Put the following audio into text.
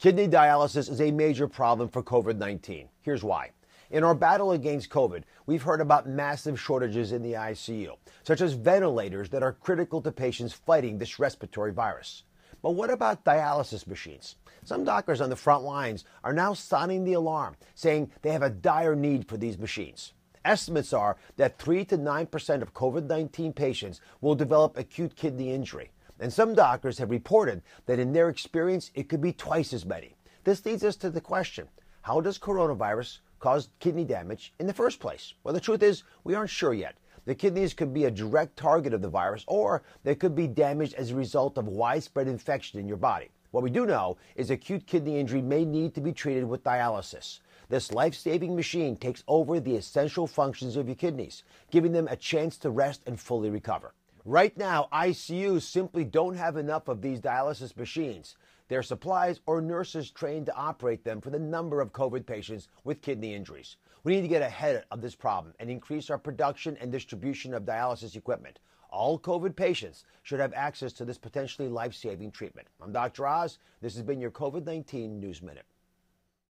Kidney dialysis is a major problem for COVID 19. Here's why. In our battle against COVID, we've heard about massive shortages in the ICU, such as ventilators that are critical to patients fighting this respiratory virus. But what about dialysis machines? Some doctors on the front lines are now sounding the alarm, saying they have a dire need for these machines. Estimates are that 3 to 9% of COVID 19 patients will develop acute kidney injury. And some doctors have reported that in their experience, it could be twice as many. This leads us to the question how does coronavirus cause kidney damage in the first place? Well, the truth is, we aren't sure yet. The kidneys could be a direct target of the virus, or they could be damaged as a result of widespread infection in your body. What we do know is acute kidney injury may need to be treated with dialysis. This life saving machine takes over the essential functions of your kidneys, giving them a chance to rest and fully recover. Right now, ICUs simply don't have enough of these dialysis machines, their supplies, or nurses trained to operate them for the number of COVID patients with kidney injuries. We need to get ahead of this problem and increase our production and distribution of dialysis equipment. All COVID patients should have access to this potentially life saving treatment. I'm Dr. Oz. This has been your COVID 19 News Minute.